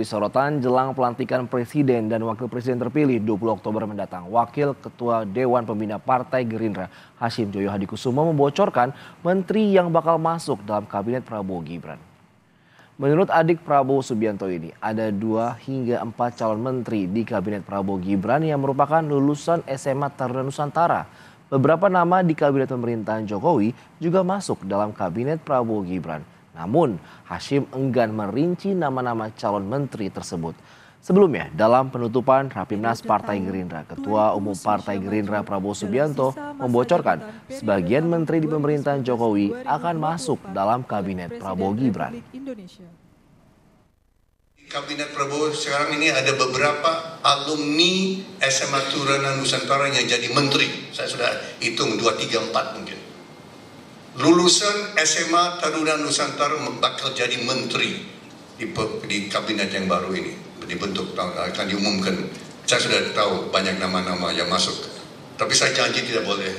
Di sorotan jelang pelantikan Presiden dan Wakil Presiden terpilih 20 Oktober mendatang, Wakil Ketua Dewan Pembina Partai Gerindra Hashim Joyo Hadikusumo membocorkan menteri yang bakal masuk dalam Kabinet Prabowo Gibran. Menurut adik Prabowo Subianto ini, ada dua hingga empat calon menteri di Kabinet Prabowo Gibran yang merupakan lulusan SMA Taruna Nusantara. Beberapa nama di Kabinet Pemerintahan Jokowi juga masuk dalam Kabinet Prabowo Gibran. Namun, Hashim enggan merinci nama-nama calon menteri tersebut. Sebelumnya, dalam penutupan Rapimnas Partai Gerindra, Ketua Umum Partai Gerindra Prabowo Subianto membocorkan sebagian menteri di pemerintahan Jokowi akan masuk dalam kabinet Prabowo Gibran. Kabinet Prabowo sekarang ini ada beberapa alumni SMA Turana Nusantara yang jadi menteri. Saya sudah hitung 2, 3, 4 mungkin lulusan SMA Taruna Nusantara bakal jadi menteri di, di kabinet yang baru ini. Dibentuk akan diumumkan. Saya sudah tahu banyak nama-nama yang masuk. Tapi saya janji tidak boleh